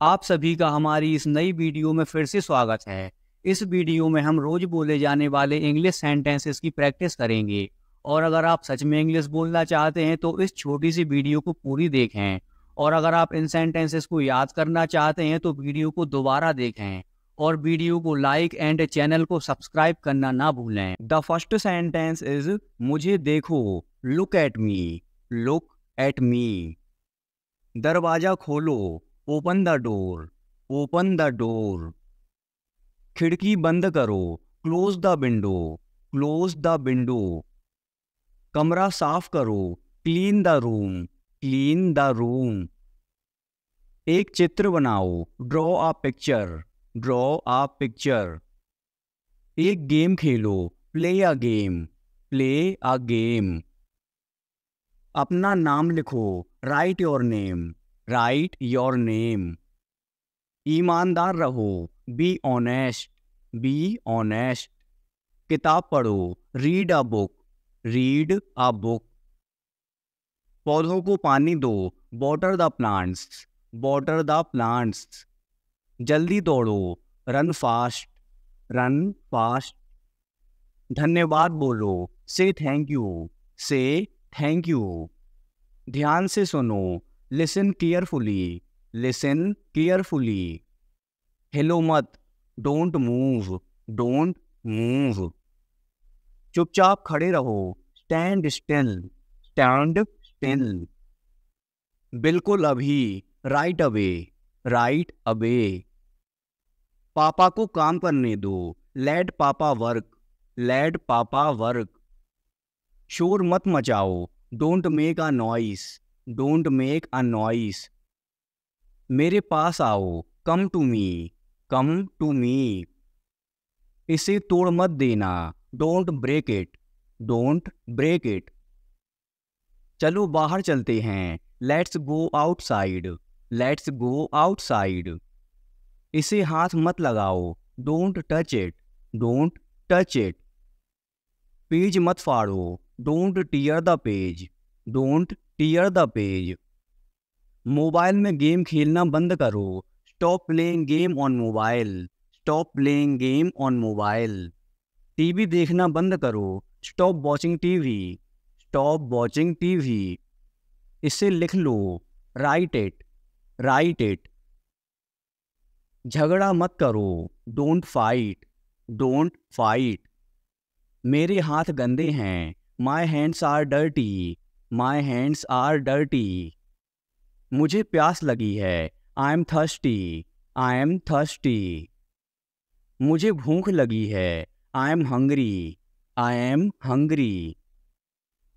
आप सभी का हमारी इस नई वीडियो में फिर से स्वागत है। इस वीडियो में हम रोज बोले जाने वाले इंग्लिश सेंटेंसेस की प्रैक्टिस करेंगे। और अगर आप सच में इंग्लिश बोलना चाहते हैं तो इस छोटी सी वीडियो को पूरी देखें। और अगर आप इन सेंटेंसेस को याद करना चाहते हैं तो वीडियो को दोबारा देखें। और वीडियो को लाइक एंड चैनल को सब्सक्राइब करना ना भूलें। द फ़र्स्ट सेंटेंस इज़ मुझे देखो look at me look at me दरवाज़ा खोलो open the door open the door खिड़की बंद करो। Close the window close the window कमरा साफ़ करो। Clean the room clean the room एक चित्र बनाओ। Draw a picture draw a picture एक game Khelo. Play a game play a game अपना नाम लिखो। Write your name write your name ईमानदार रहो. बी ऑनेस्ट बी ऑनेस्ट किताब पढ़ो. Read a book read a book पौधों को पानी दो. Water the plants water the plants जल्दी दौड़ो. रन फास्ट रन फास्ट धन्यवाद बोलो. Say thank you say thank you ध्यान से सुनो. Listen carefully listen carefully hello मत डोंट मूव डोंट मूव चुपचाप खड़े रहो. स्टैंड स्टिल स्टैंड स्टिल बिल्कुल अभी. राइट अवे राइट अवे पापा को काम करने दो. लेट पापा वर्क लेट पापा वर्क शोर मत मचाओ. Don't make a noise don't make a noise. मेरे पास आओ, come to me, come to me. इसे तोड़ मत देना, don't break it, don't break it. चलो बाहर चलते हैं, let's go outside, let's go outside. इसे हाथ मत लगाओ, don't touch it, don't touch it. Page मत फाड़ो, don't tear the page, don't tear the page mobile में गेम खेलना बंद करो. Stop playing game on mobile stop playing game on mobile TV देखना बंद करो. Stop watching TV stop watching TV इसे लिख लो. राइट इट राइट इट झगड़ा मत करो. डोंट फाइट डोंट फाइट मेरे हाथ गंदे हैं. My hands are dirty my hands are dirty मुझे प्यास लगी है। I am thirsty I am thirsty मुझे भूख लगी है। I am hungry I am hungry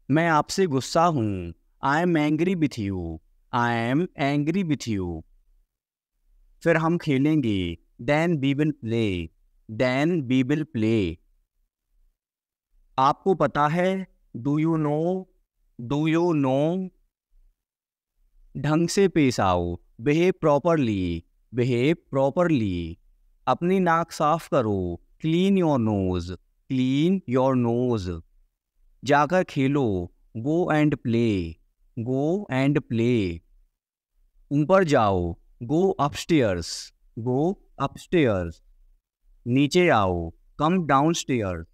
मैं आपसे गुस्सा हूँ। I am angry with you I am angry with you फिर हम खेलेंगे। Then we will play then we will play आपको पता है? Do you know do you know ढंग से पेश आओ। बिहेव प्रॉपरली बिहेव प्रॉपरली अपनी नाक साफ़ करो। Clean your nose clean your nose जाकर खेलो। Go and play go and play ऊपर जाओ। गो अपस्टेयर्स गो अपस्टेयर्स नीचे आओ। Come down stair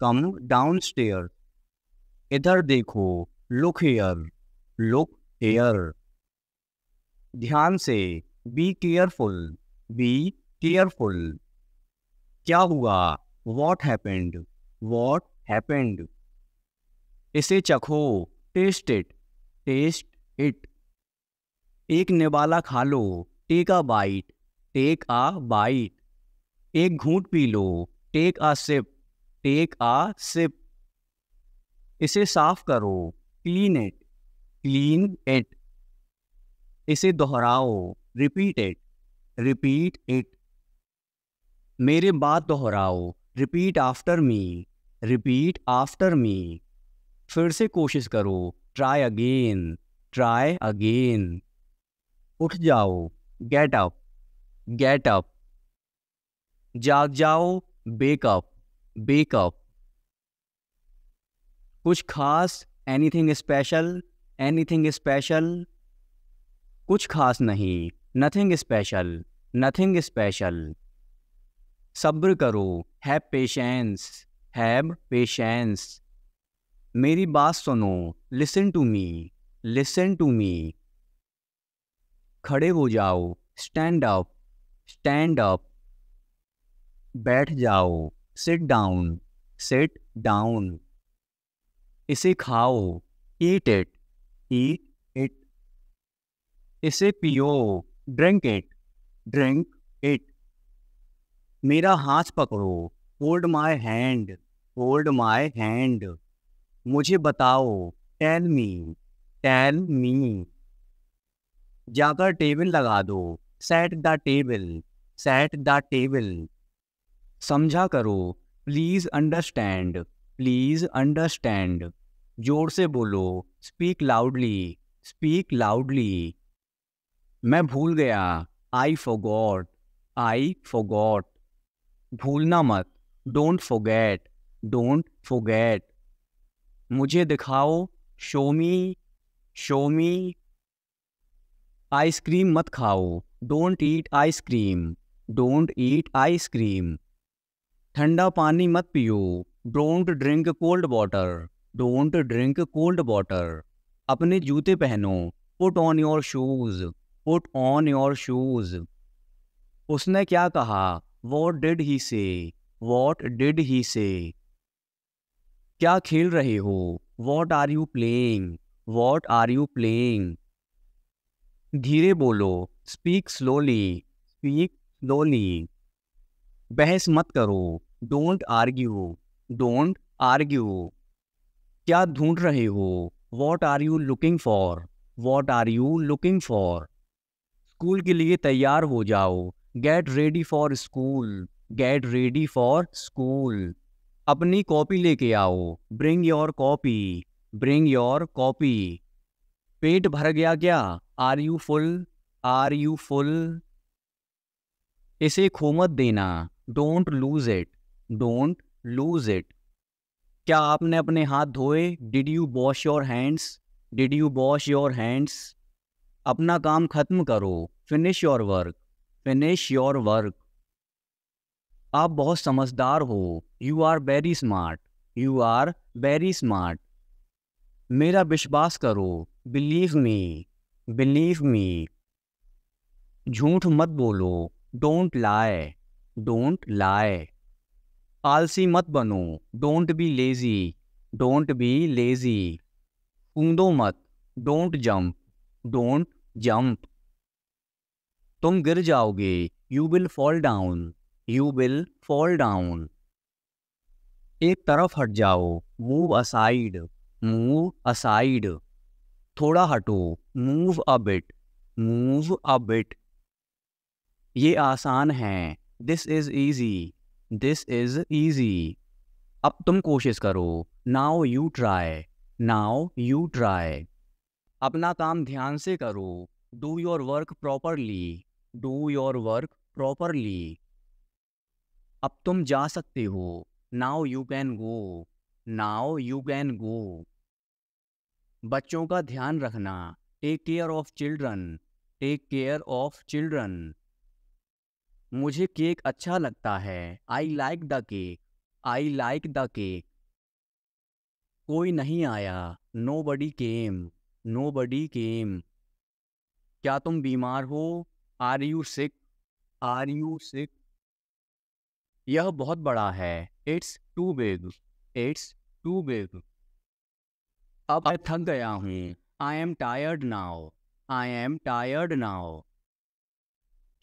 come down stair इधर देखो। लुक हेयर लुक हेयर ध्यान से बी केयरफुल बी केयरफुल क्या हुआ? वॉट हैपेंड वॉट हैपेंड इसे चखो टेस्ट इट टेस्ट इट एक निवाला खा लो take a bite take a bite एक घूंट पी लो take a sip take a sip इसे साफ़ करो क्लीन इट क्लीन इट इसे दोहराओ रिपीट इट रिपीट इट मेरे बात दोहराओ repeat after me repeat after me फिर से कोशिश करो ट्राई अगेन ट्राई अगेन उठ जाओ गेट अप गेट अप जाग जाओ बेकअप बेकअप कुछ खास एनीथिंग स्पेशल एनीथिंग स्पेशल कुछ खास नहीं नथिंग स्पेशल नथिंग स्पेशल सब्र करो हैव पेशेंस हैव पेशेंस मेरी बात सुनो listen to me listen to me खड़े हो जाओ स्टैंड अप स्टैंड अप बैठ जाओ सिट डाउन सिट डाउन इसे खाओ ईट इट ईट इट इसे पियो ड्रिंक इट ड्रिंक इट मेरा हाथ पकड़ो hold my hand hold my hand मुझे बताओ टेल मी टेल मी जाकर टेबल लगा दो set the table set the table समझा करो प्लीज़ अंडरस्टैंड प्लीज़ अंडरस्टैंड ज़ोर से बोलो। स्पीक लाउडली स्पीक लाउडली मैं भूल गया। आई फोगॉट आई फोगॉट भूलना मत। डोंट फोगेट डोंट फोगेट मुझे दिखाओ। Show me show me ice cream मत खाओ। Don't eat ice cream don't eat ice cream ठंडा पानी मत पियो। Don't drink cold water don't drink cold water अपने जूते पहनो. Put on your shoes put on your shoes उसने क्या कहा? वॉट डिड ही से वॉट डिड ही से क्या खेल रहे हो? What are you playing what are you playing धीरे बोलो. स्पीक स्लोली स्पीक स्लोली बहस मत करो. डोंट आर्ग्यू डोंट आर्ग्यू क्या ढूंढ रहे हो? What are you looking for what are you looking for school के लिए तैयार हो जाओ। Get ready for school get ready for school अपनी कॉपी लेके आओ। Bring your copy bring your copy पेट भर गया क्या? Are you full are you full इसे खो मत देना। Don't lose it don't lose it क्या आपने अपने हाथ धोए? Did you wash your hands did you wash your hands अपना काम खत्म करो। Finish your work finish your work आप बहुत समझदार हो। You are very smart you are very smart मेरा विश्वास करो। बिलीव मी बिलीव मी झूठ मत बोलो। डोंट लाए डोंट लाए आलसी मत बनो। Don't be lazy don't be lazy कूदो मत। डोंट जंप डोंट जंप तुम गिर जाओगे। You will fall down you will fall down एक तरफ़ हट जाओ। मूव असाइड मूव असाइड थोड़ा हटो। Move a bit move a bit ये आसान है। This is easy this is easy अब तुम कोशिश करो। Now you try now you try अपना काम ध्यान से करो। Do your work properly do your work properly अब तुम जा सकते हो। Now you can go now you can go बच्चों का ध्यान रखना। Take care of children take care of children मुझे केक अच्छा लगता है। I like the cake I like the cake कोई नहीं आया। नो बडी केम नो बडी केम क्या तुम बीमार हो? Are you sick are you sick यह बहुत बड़ा है। It's too big it's too big अब मैं थक गया हूँ। I am tired now I am tired now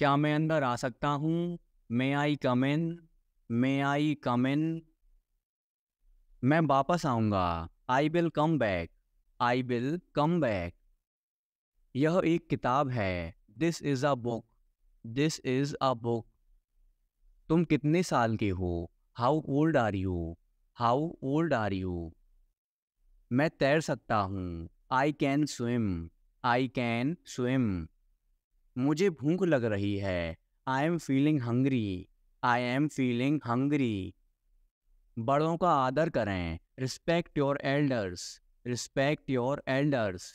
क्या मैं अंदर आ सकता हूँ? मे आई कम इन मे आई कम इन मैं वापस आऊँगा। I will come back I will come back यह एक किताब है। This is a book this is a book तुम कितने साल के हो? How old are you how old are you मैं तैर सकता हूँ। I can swim I can swim मुझे भूख लग रही है। I am feeling hungry I am feeling hungry बड़ों का आदर करें। Respect your elders respect your elders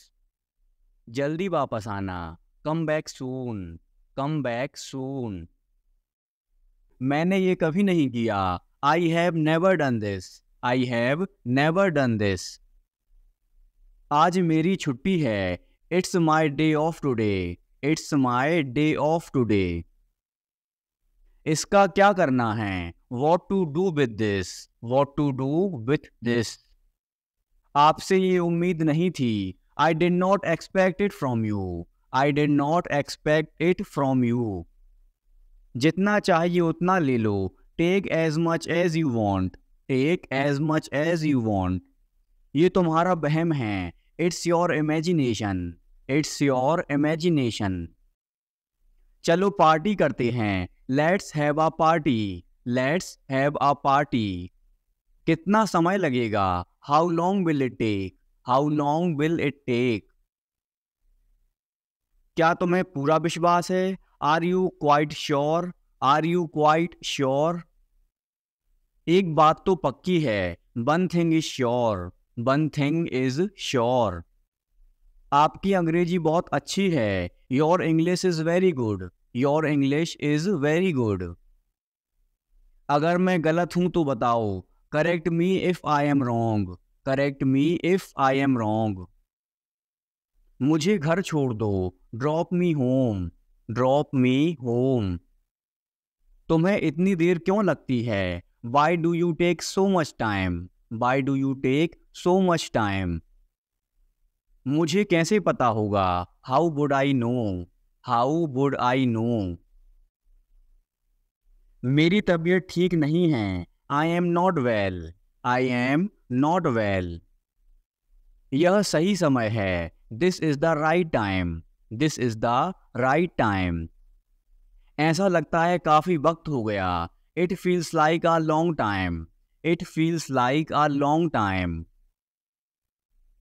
जल्दी वापस आना। Come back soon come back soon मैंने ये कभी नहीं किया। I have never done this I have never done this आज मेरी छुट्टी है। It's my day off today it's my day off today. इसका क्या करना है? What to do with this what to do with this आपसे ये उम्मीद नहीं थी। I did not expect it from you I did not expect it from you जितना चाहिए उतना ले लो। Take as much as you want take as much as you want ये तुम्हारा बहम है। It's your imagination it's your imagination. चलो party करते हैं। Let's have a party. Let's have a party. कितना समय लगेगा? How long will it take? How long will it take? क्या तुम्हें पूरा विश्वास है? Are you quite sure? Are you quite sure? एक बात तो पक्की है। One thing is sure one thing is sure आपकी अंग्रेज़ी बहुत अच्छी है। Your English is very good your English is very good अगर मैं गलत हूँ तो बताओ। Correct me if I am wrong correct me if I am wrong मुझे घर छोड़ दो। Drop me home drop me home तुम्हें इतनी देर क्यों लगती है? Why do you take so much time why do you take so much time मुझे कैसे पता होगा? How would I know how would I know मेरी तबीयत ठीक नहीं है। I am not well I am not well यह सही समय है। This is the right time this is the right time ऐसा लगता है काफ़ी वक्त हो गया। It feels like a long time it feels like a long time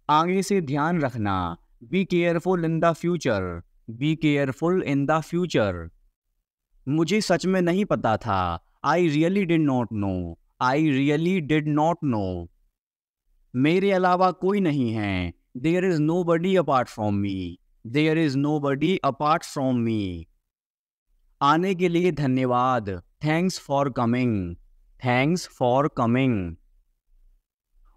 आगे से ध्यान रखना। Be careful in the future be careful in the future मुझे सच में नहीं पता था। I really did not know I really did not know मेरे अलावा कोई नहीं है। There is nobody apart from me there is nobody apart from me आने के लिए धन्यवाद। Thanks for coming thanks for coming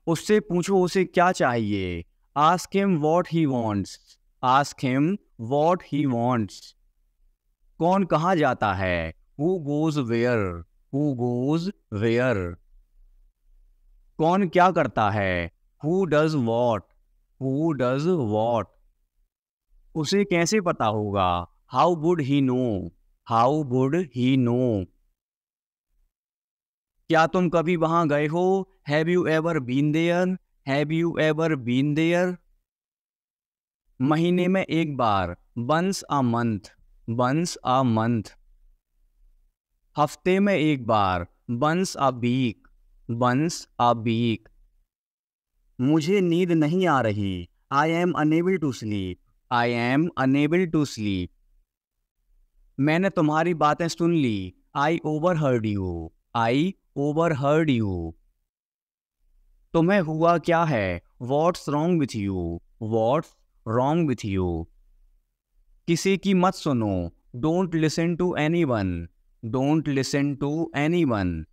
उससे पूछो, उसे क्या चाहिए? Ask him what he wants ask him what he wants कौन कहा जाता है? Who goes where who goes where कौन क्या करता है? Who does what who does what उसे कैसे पता होगा? How would he know how would he know क्या तुम कभी वहाँ गए हो? Have you ever been there have you ever been there महीने में एक बार once a month once a month हफ़्ते में एक बार once a week once a week मुझे नींद नहीं आ रही। I am unable to sleep I am unable to sleep मैंने तुम्हारी बातें सुन ली। I overheard you I overheard you तुम्हें हुआ क्या है? What's wrong with you what's wrong with you किसी की मत सुनो। Don't listen to anyone don't listen to anyone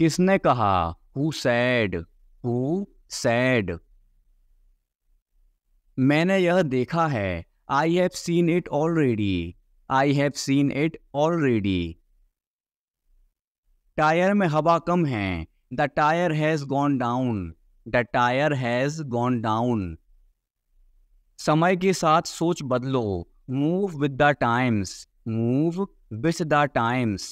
किसने कहा? हु सैड हु सैड मैंने यह देखा है। I have seen it already I have seen it already tyre में हवा कम है। The tyre has gone down the tyre has gone down समय के साथ सोच बदलो. Move with the times move with the times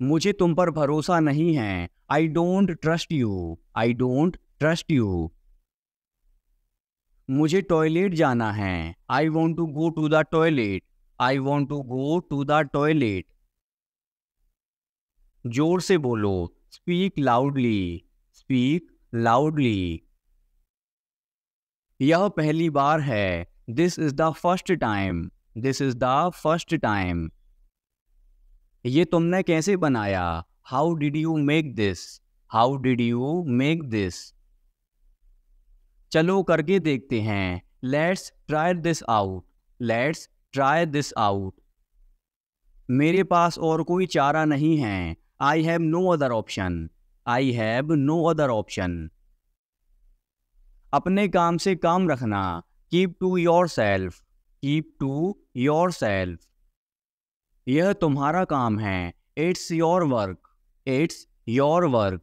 मुझे तुम पर भरोसा नहीं है. I don't trust you I don't trust you मुझे टॉयलेट जाना है. I want to go to the toilet I want to go to the toilet ज़ोर से बोलो. स्पीक लाउडली स्पीक लाउडली यह पहली बार है। This is the first time this is the first time ये तुमने कैसे बनाया? How did you make this how did you make this चलो करके देखते हैं। Let's try this out let's try this out मेरे पास और कोई चारा नहीं है। I have no other option I have no other option अपने काम से काम रखना। Keep to yourself keep to yourself यह तुम्हारा काम है। It's your work it's your work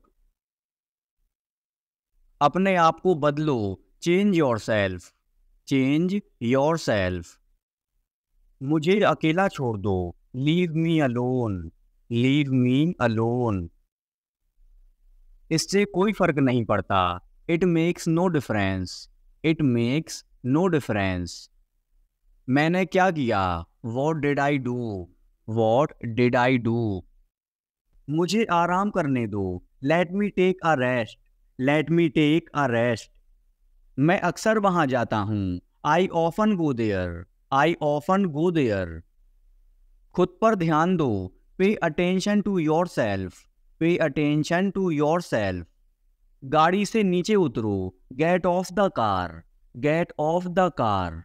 अपने आप को बदलो। Change yourself change yourself मुझे अकेला छोड़ दो। Leave me alone leave me alone. इससे कोई फ़र्क नहीं पड़ता। It makes no difference it makes no difference मैंने क्या किया? What did I do what did I do मुझे आराम करने दो। Let me take a rest let me take a rest मैं अक्सर वहाँ जाता हूँ। I often go there I often go there खुद पर ध्यान दो। Pay attention to yourself pay attention to yourself गाड़ी से नीचे उतरो. Get off the car get off the car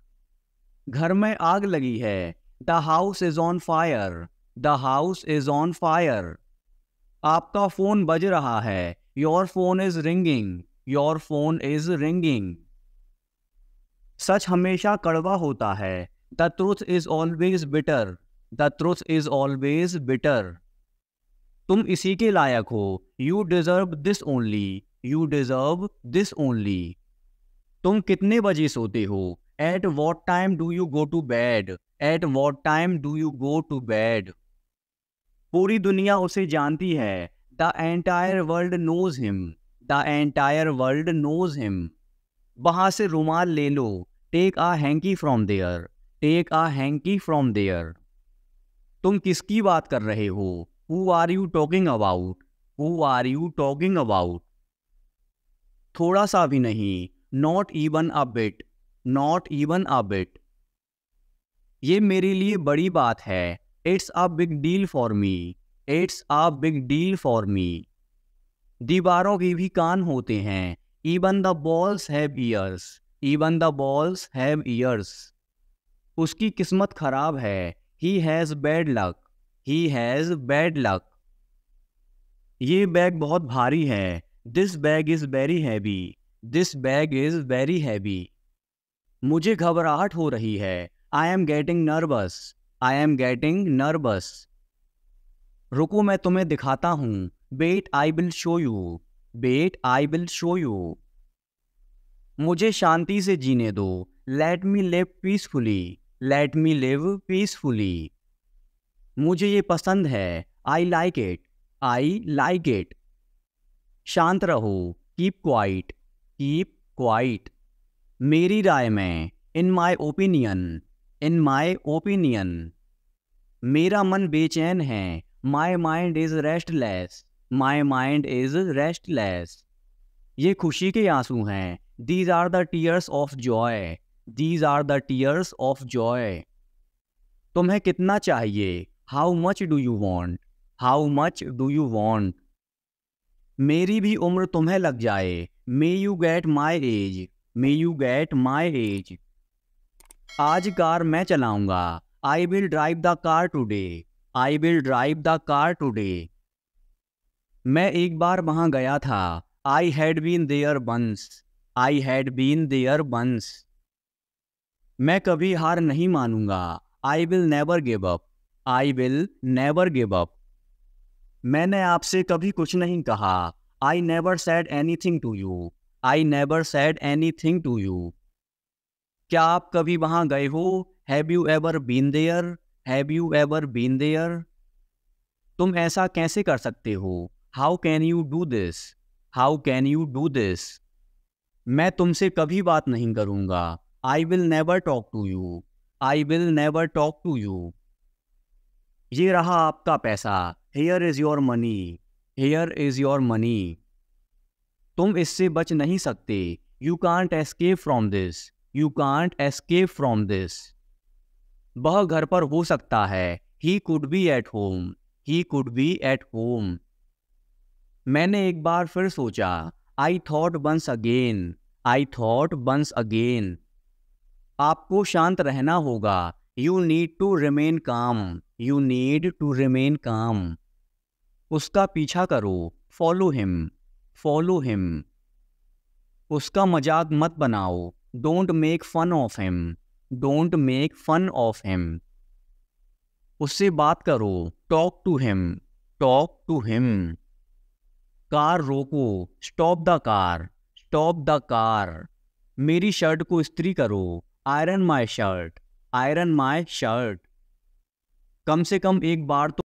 घर में आग लगी है. The house is on fire the house is on fire आपका फ़ोन बज रहा है. Your phone is ringing your phone is ringing सच हमेशा कड़वा होता है. The truth is always bitter the truth is always bitter. तुम इसी के लायक हो। You deserve this only you deserve this only तुम कितने बजे सोते हो? At what time do you go to bed at what time do you go to bed पूरी दुनिया उसे जानती है। The entire world knows him the entire world knows him वहाँ से रुमाल ले लो। Take a hankie from there take a hankie from there तुम किसकी बात कर रहे हो? Who are you talking about who are you talking about थोड़ा सा भी नहीं not even a bit not even a bit ये मेरे लिए बड़ी बात है। It's a big deal for me it's a big deal for me दीवारों के भी कान होते हैं। Even the balls have ears even the balls have ears उसकी किस्मत खराब है। He has bad luck he has bad luck ये बैग बहुत भारी है। This bag is very heavy this bag is very heavy मुझे घबराहट हो रही है। I am getting nervous I am getting nervous रुको मैं तुम्हें दिखाता हूँ। Wait I will show you wait I will show you मुझे शांति से जीने दो। Let me live peacefully let me live peacefully मुझे ये पसंद है। I like it I like it शांत रहो। कीप क्वाइट कीप क्वाइट मेरी राय में इन my opinion in my opinion मेरा मन बेचैन है। My mind is restless my mind is restless ये खुशी के आँसू हैं। These are the tears of joy these are the tears of joy तुम्हें कितना चाहिए? How much do you want how much do you want मेरी भी उम्र तुम्हें लग जाए। May you get my age may you get my age आज कार मैं चलाऊँगा। I will drive the car today I will drive the car today मैं एक बार वहाँ गया था। I had been there once I had been there once मैं कभी हार नहीं मानूँगा। I will never give up I will never give up मैंने आपसे कभी कुछ नहीं कहा। I never said anything to you I never said anything to you क्या आप कभी वहाँ गए हो? Have you ever been there have you ever been there तुम ऐसा कैसे कर सकते हो? How can you do this how can you do this मैं तुमसे कभी बात नहीं करूँगा। I will never talk to you I will never talk to you ये रहा आपका पैसा। Here is your money here is your money तुम इससे बच नहीं सकते। You can't escape from this you can't escape from this वह घर पर हो सकता है। He could be at home he could be at home मैंने एक बार फिर सोचा I thought once again I thought once again आपको शांत रहना होगा। You need to remain calm you need to remain calm उसका पीछा करो। फॉलो हिम फॉलो हिम उसका मज़ाक मत बनाओ। Don't make fun of him don't make fun of him उससे बात करो। Talk to him talk to him car रोको। Stop the car stop the car मेरी शर्ट को इस्त्री करो। Iron my shirt iron my shirt कम से कम एक बार तो